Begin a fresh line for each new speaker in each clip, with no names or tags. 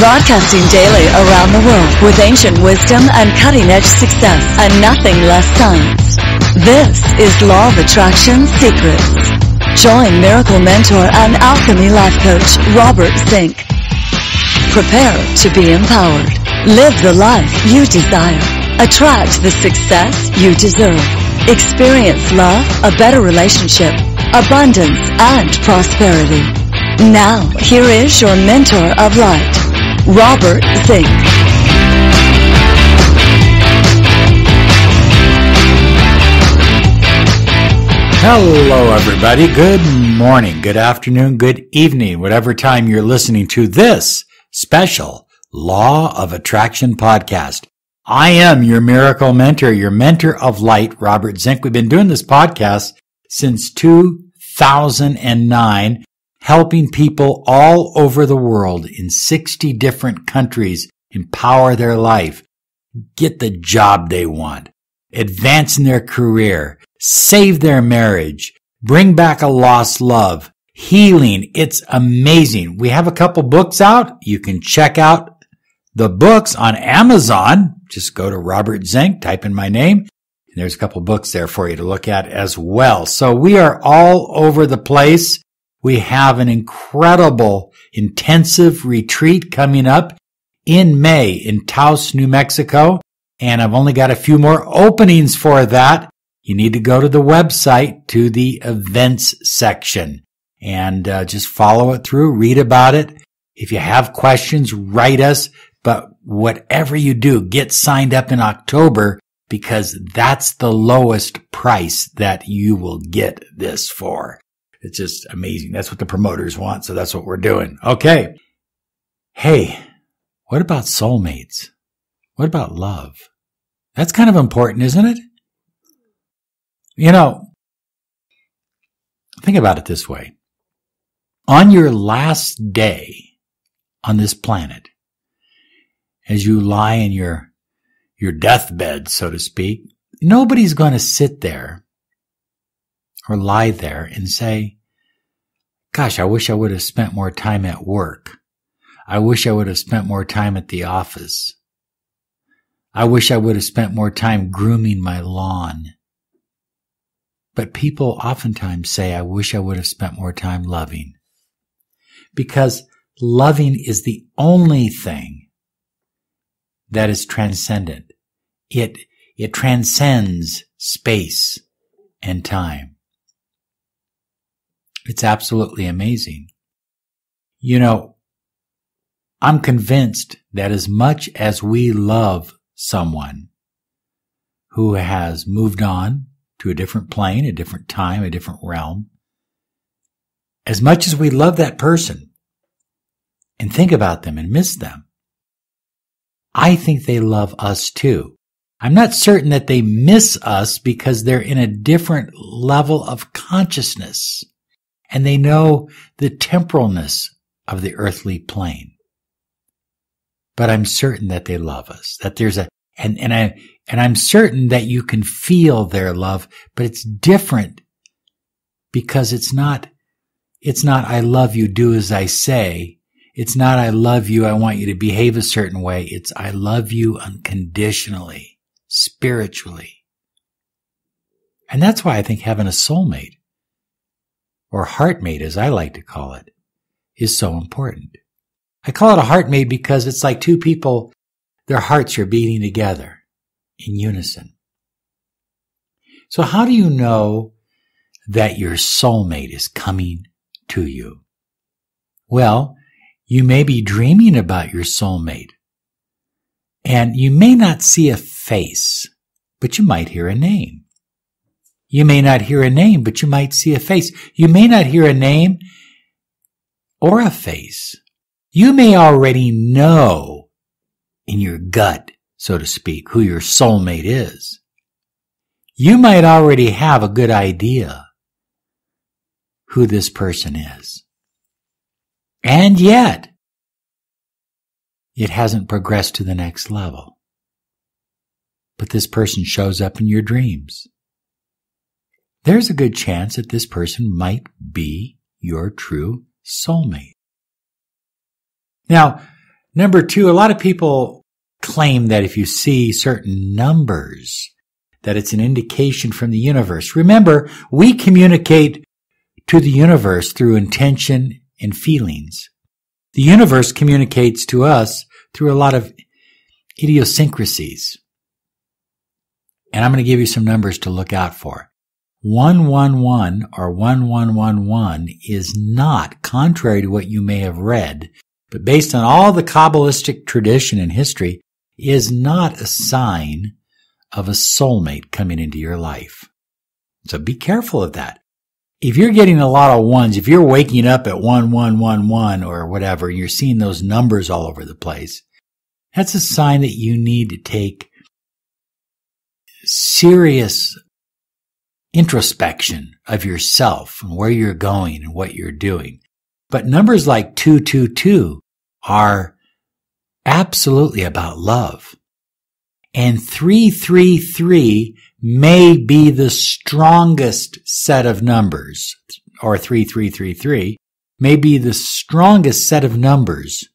Broadcasting daily around the world with ancient wisdom and cutting edge success and nothing less science. This is Law of Attraction Secrets. Join Miracle Mentor and Alchemy Life Coach Robert Zink. Prepare to be empowered. Live the life you desire. Attract the success you deserve. Experience love, a better relationship, abundance, and prosperity. Now, here is your mentor of light, Robert Zink.
Hello, everybody. Good morning, good afternoon, good evening, whatever time you're listening to this special Law of Attraction podcast. I am your miracle mentor, your mentor of light, Robert Zink. We've been doing this podcast since 2009, helping people all over the world in 60 different countries empower their life, get the job they want, advance in their career, save their marriage, bring back a lost love, healing. It's amazing. We have a couple books out. You can check out the books on Amazon. Just go to Robert Zink, type in my name, and there's a couple books there for you to look at as well. So we are all over the place. We have an incredible intensive retreat coming up in May in Taos, New Mexico. And I've only got a few more openings for that you need to go to the website to the events section and uh, just follow it through, read about it. If you have questions, write us. But whatever you do, get signed up in October because that's the lowest price that you will get this for. It's just amazing. That's what the promoters want. So that's what we're doing. Okay. Hey, what about soulmates? What about love? That's kind of important, isn't it? You know, think about it this way. On your last day on this planet, as you lie in your, your deathbed, so to speak, nobody's going to sit there or lie there and say, gosh, I wish I would have spent more time at work. I wish I would have spent more time at the office. I wish I would have spent more time grooming my lawn. But people oftentimes say, I wish I would have spent more time loving. Because loving is the only thing that is transcendent. It, it transcends space and time. It's absolutely amazing. You know, I'm convinced that as much as we love someone who has moved on, to a different plane, a different time, a different realm. As much as we love that person and think about them and miss them, I think they love us too. I'm not certain that they miss us because they're in a different level of consciousness and they know the temporalness of the earthly plane. But I'm certain that they love us, that there's a, and, and I, and I'm certain that you can feel their love, but it's different because it's not, it's not, I love you, do as I say. It's not, I love you, I want you to behave a certain way. It's, I love you unconditionally, spiritually. And that's why I think having a soulmate, or heartmate as I like to call it, is so important. I call it a heartmate because it's like two people, their hearts are beating together in unison. So how do you know that your soulmate is coming to you? Well, you may be dreaming about your soulmate and you may not see a face, but you might hear a name. You may not hear a name, but you might see a face. You may not hear a name or a face. You may already know in your gut so to speak, who your soulmate is, you might already have a good idea who this person is. And yet, it hasn't progressed to the next level. But this person shows up in your dreams. There's a good chance that this person might be your true soulmate. Now, Number two, a lot of people claim that if you see certain numbers, that it's an indication from the universe. Remember, we communicate to the universe through intention and feelings. The universe communicates to us through a lot of idiosyncrasies. And I'm going to give you some numbers to look out for. 111 or 1111 is not, contrary to what you may have read, but based on all the Kabbalistic tradition and history, is not a sign of a soulmate coming into your life. So be careful of that. If you're getting a lot of ones, if you're waking up at 1111 or whatever, and you're seeing those numbers all over the place, that's a sign that you need to take serious introspection of yourself and where you're going and what you're doing. But numbers like 222 are absolutely about love. And 333 may be the strongest set of numbers, or 3333 may be the strongest set of numbers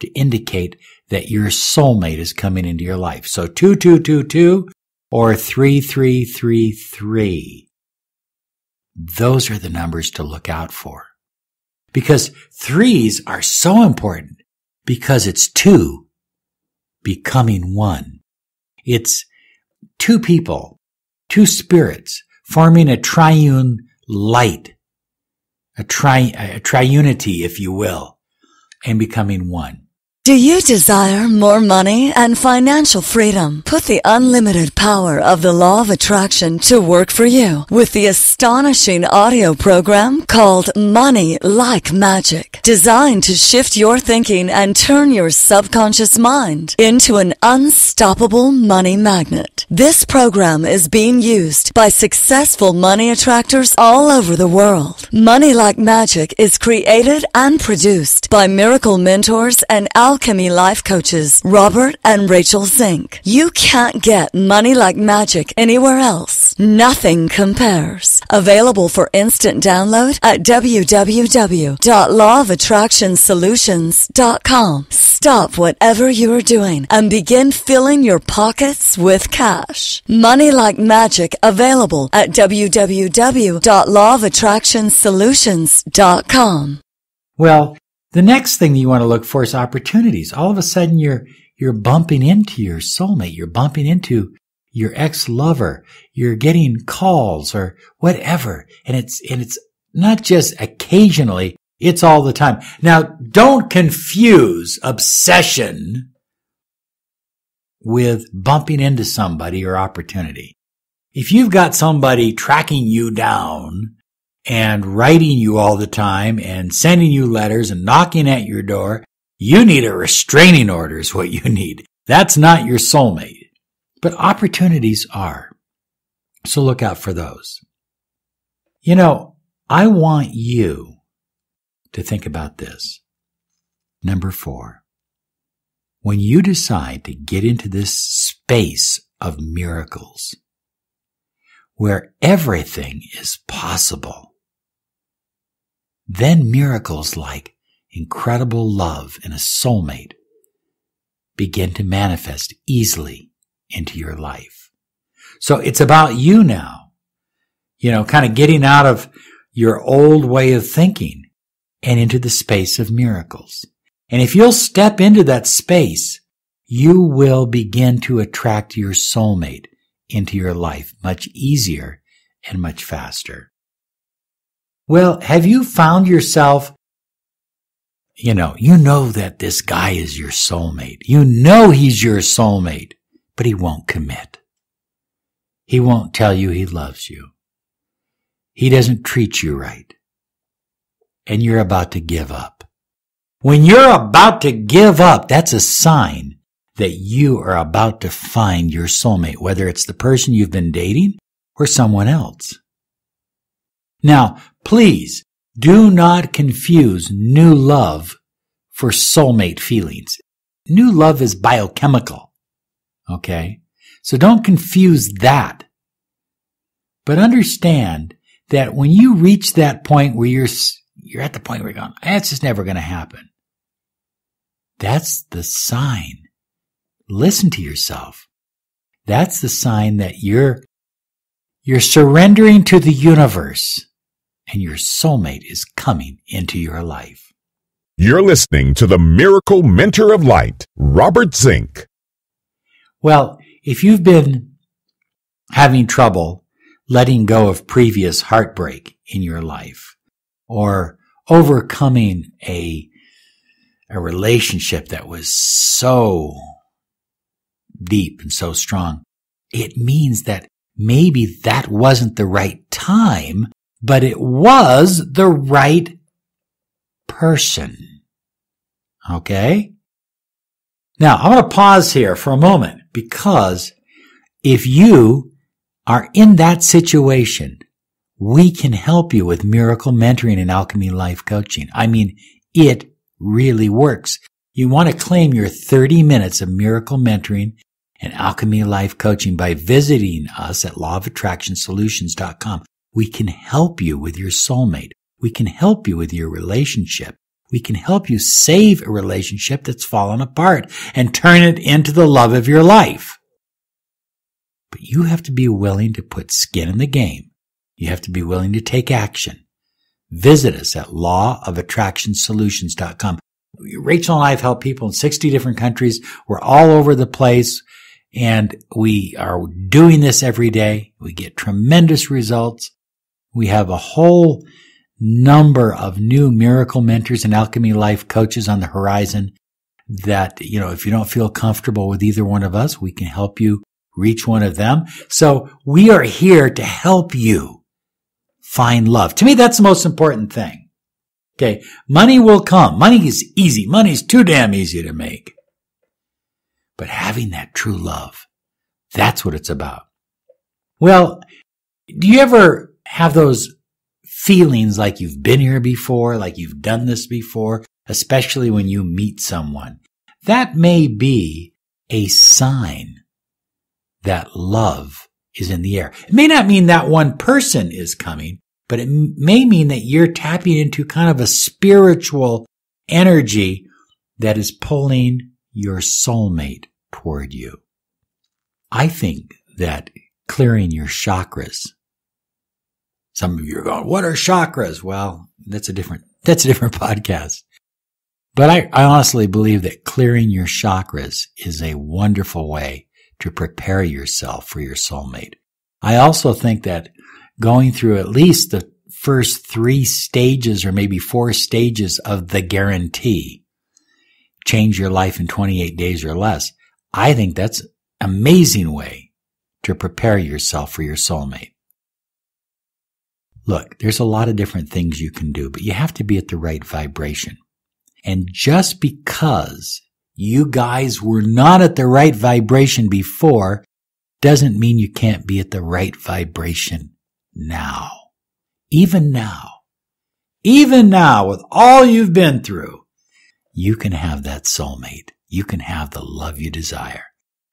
to indicate that your soulmate is coming into your life. So 2222 or 3333. Those are the numbers to look out for. Because threes are so important because it's two becoming one. It's two people, two spirits forming a triune light, a, tri- a triunity, if you will, and becoming one.
Do you desire more money and financial freedom? Put the unlimited power of the law of attraction to work for you with the astonishing audio program called Money Like Magic, designed to shift your thinking and turn your subconscious mind into an unstoppable money magnet. This program is being used by successful money attractors all over the world. Money Like Magic is created and produced by miracle mentors and alchemists Alchemy Life Coaches, Robert and Rachel Zink. You can't get money like magic anywhere else. Nothing compares. Available for instant download at www.lawofattractionsolutions.com. Stop whatever you're doing and begin filling your pockets with cash. Money like magic available at www.lawofattractionsolutions.com.
Well, the next thing you want to look for is opportunities. All of a sudden you're, you're bumping into your soulmate. You're bumping into your ex-lover. You're getting calls or whatever. And it's, and it's not just occasionally. It's all the time. Now, don't confuse obsession with bumping into somebody or opportunity. If you've got somebody tracking you down and writing you all the time and sending you letters and knocking at your door, you need a restraining order is what you need. That's not your soulmate. But opportunities are. So look out for those. You know, I want you to think about this. Number four. When you decide to get into this space of miracles, where everything is possible, then miracles like incredible love and a soulmate begin to manifest easily into your life. So it's about you now, you know, kind of getting out of your old way of thinking and into the space of miracles. And if you'll step into that space, you will begin to attract your soulmate into your life much easier and much faster. Well, have you found yourself, you know, you know that this guy is your soulmate. You know he's your soulmate, but he won't commit. He won't tell you he loves you. He doesn't treat you right. And you're about to give up. When you're about to give up, that's a sign that you are about to find your soulmate, whether it's the person you've been dating or someone else. Now, please do not confuse new love for soulmate feelings. New love is biochemical. Okay? So don't confuse that. But understand that when you reach that point where you're, you're at the point where you're going, that's just never going to happen. that's the sign. Listen to yourself. That's the sign that you're, you're surrendering to the universe and your soulmate is coming into your life.
You're listening to the Miracle Mentor of Light, Robert Zink.
Well, if you've been having trouble letting go of previous heartbreak in your life or overcoming a, a relationship that was so deep and so strong, it means that maybe that wasn't the right time, but it was the right person. Okay? Now, I'm going to pause here for a moment because if you are in that situation, we can help you with miracle mentoring and alchemy life coaching. I mean, it really works. You want to claim your 30 minutes of miracle mentoring and alchemy life coaching by visiting us at lawofattractionsolutions.com. We can help you with your soulmate. We can help you with your relationship. We can help you save a relationship that's fallen apart and turn it into the love of your life. But you have to be willing to put skin in the game. You have to be willing to take action. Visit us at lawofattractionsolutions.com. Rachel and I have helped people in 60 different countries. We're all over the place and we are doing this every day. We get tremendous results. We have a whole number of new miracle mentors and alchemy life coaches on the horizon that, you know, if you don't feel comfortable with either one of us, we can help you reach one of them. So we are here to help you find love. To me, that's the most important thing. Okay. Money will come. Money is easy. Money is too damn easy to make. But having that true love, that's what it's about. Well, do you ever have those feelings like you've been here before, like you've done this before, especially when you meet someone? That may be a sign that love is in the air. It may not mean that one person is coming, but it may mean that you're tapping into kind of a spiritual energy that is pulling your soulmate toward you. I think that clearing your chakras. Some of you are going, what are chakras? Well, that's a different, that's a different podcast. But I, I honestly believe that clearing your chakras is a wonderful way to prepare yourself for your soulmate. I also think that going through at least the first three stages or maybe four stages of the guarantee, change your life in 28 days or less. I think that's amazing way to prepare yourself for your soulmate. Look, there's a lot of different things you can do, but you have to be at the right vibration. And just because you guys were not at the right vibration before doesn't mean you can't be at the right vibration now. Even now. Even now, with all you've been through, you can have that soulmate. You can have the love you desire.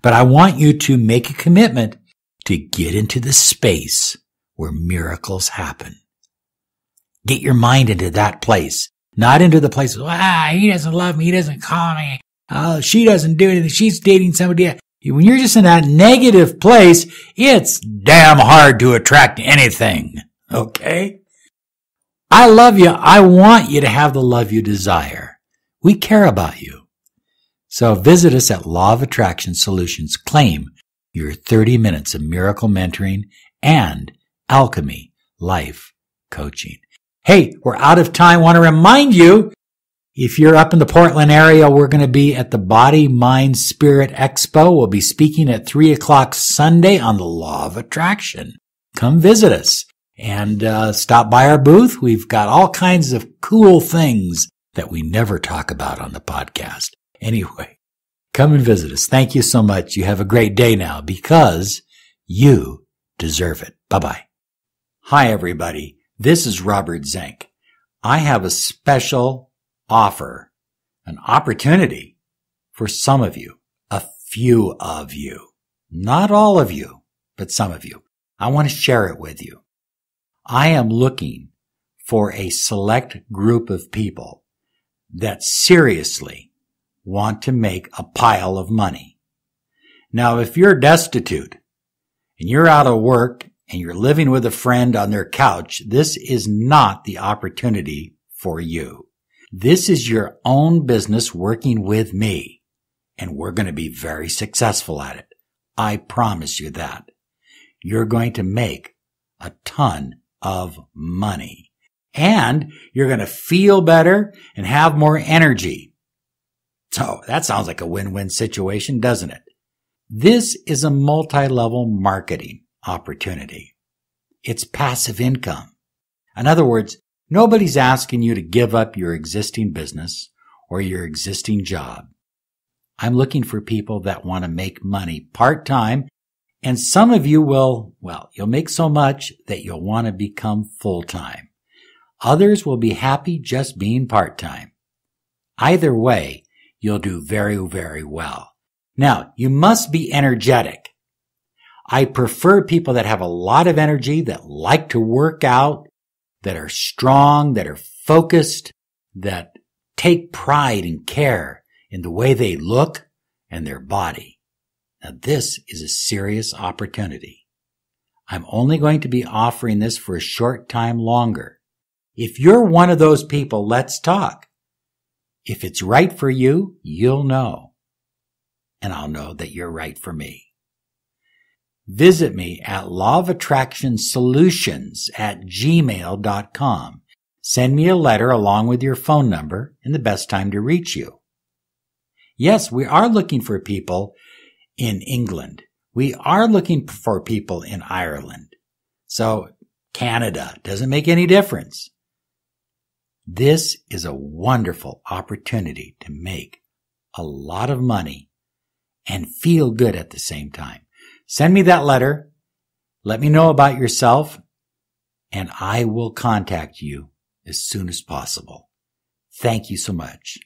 But I want you to make a commitment to get into the space where miracles happen. Get your mind into that place, not into the place, of, ah, he doesn't love me. He doesn't call me. Oh, she doesn't do anything. She's dating somebody else. When you're just in that negative place, it's damn hard to attract anything. Okay? I love you. I want you to have the love you desire. We care about you. So visit us at Law of Attraction Solutions. Claim your 30 minutes of miracle mentoring and alchemy life coaching. Hey, we're out of time. Want to remind you if you're up in the Portland area, we're going to be at the Body, Mind, Spirit Expo. We'll be speaking at three o'clock Sunday on the law of attraction. Come visit us and uh, stop by our booth. We've got all kinds of cool things that we never talk about on the podcast. Anyway, come and visit us. Thank you so much. You have a great day now because you deserve it. Bye bye. Hi, everybody. This is Robert Zink. I have a special offer an opportunity for some of you, a few of you, not all of you, but some of you. I want to share it with you. I am looking for a select group of people that seriously want to make a pile of money. Now, if you're destitute and you're out of work and you're living with a friend on their couch, this is not the opportunity for you. This is your own business working with me, and we're going to be very successful at it. I promise you that. You're going to make a ton of money and you're going to feel better and have more energy. So that sounds like a win-win situation, doesn't it? This is a multi-level marketing opportunity. It's passive income. In other words, nobody's asking you to give up your existing business or your existing job. I'm looking for people that want to make money part-time and some of you will, well, you'll make so much that you'll want to become full-time. Others will be happy just being part-time. Either way, you'll do very, very well. Now, you must be energetic. I prefer people that have a lot of energy, that like to work out, that are strong, that are focused, that take pride and care in the way they look and their body. Now this is a serious opportunity. I'm only going to be offering this for a short time longer. If you're one of those people, let's talk. If it's right for you, you'll know. And I'll know that you're right for me. Visit me at Law of Attraction Solutions at gmail.com. Send me a letter along with your phone number and the best time to reach you. Yes, we are looking for people in England. We are looking for people in Ireland. So Canada doesn't make any difference. This is a wonderful opportunity to make a lot of money and feel good at the same time. Send me that letter. Let me know about yourself and I will contact you as soon as possible. Thank you so much.